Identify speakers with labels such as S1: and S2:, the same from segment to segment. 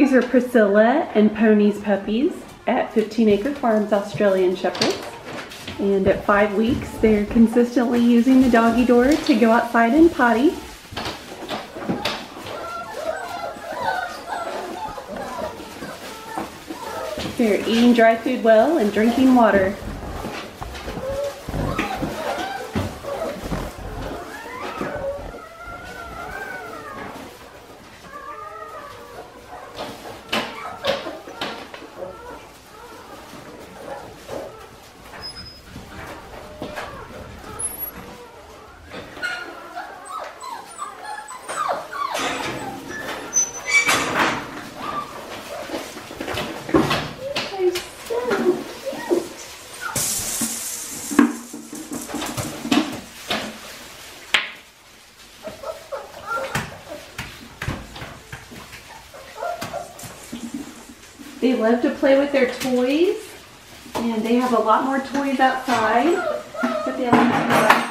S1: These are Priscilla and Pony's puppies at 15 Acre Farms Australian Shepherds. And at five weeks, they're consistently using the doggy door to go outside and potty. They're eating dry food well and drinking water. Love to play with their toys, and they have a lot more toys outside that they like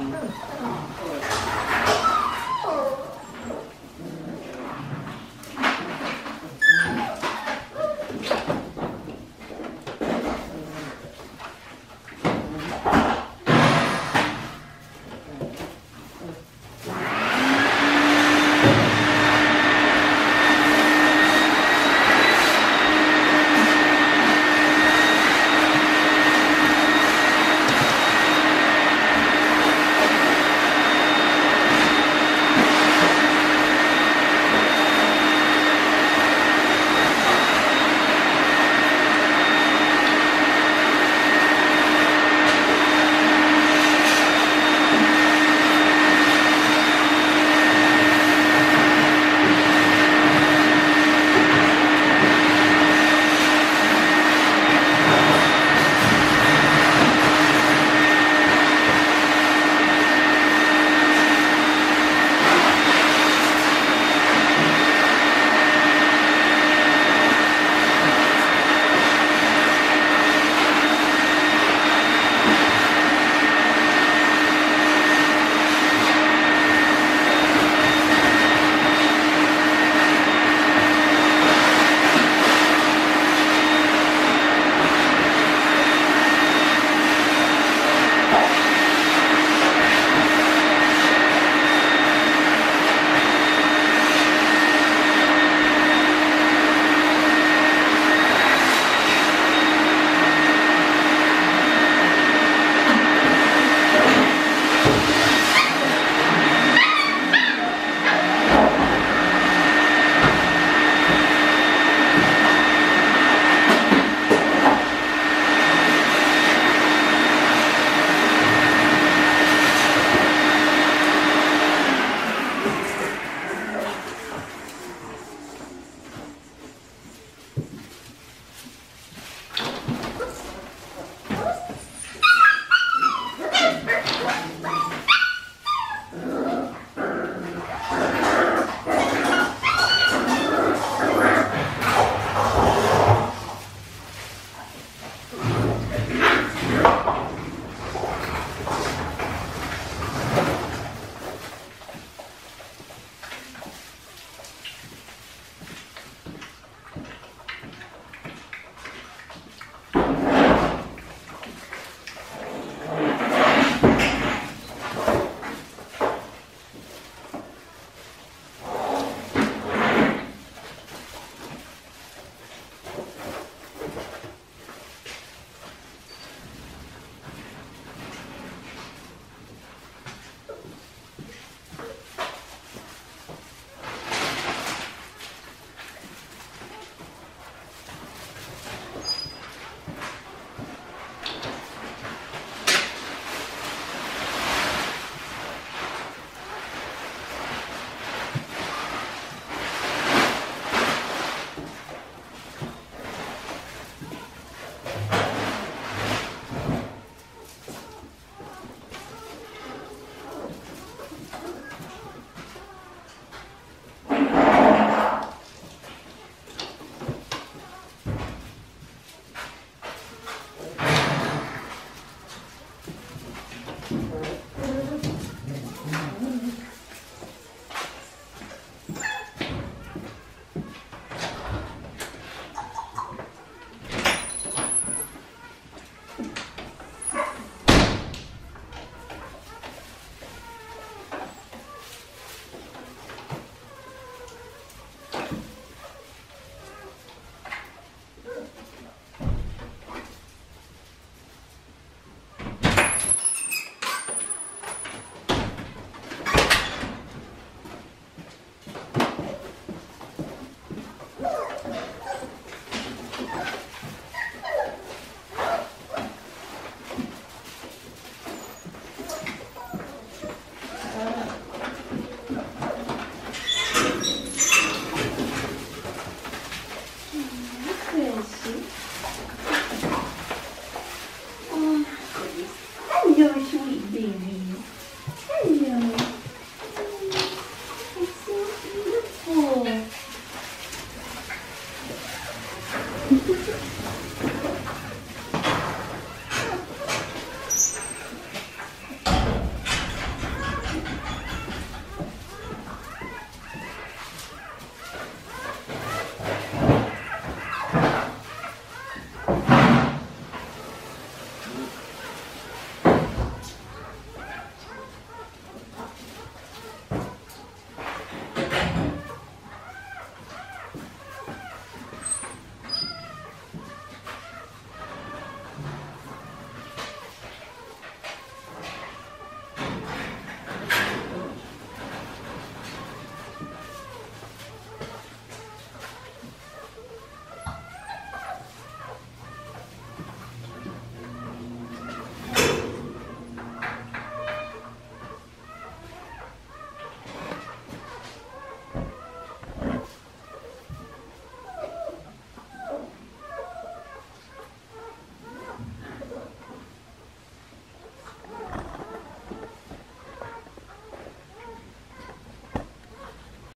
S1: うん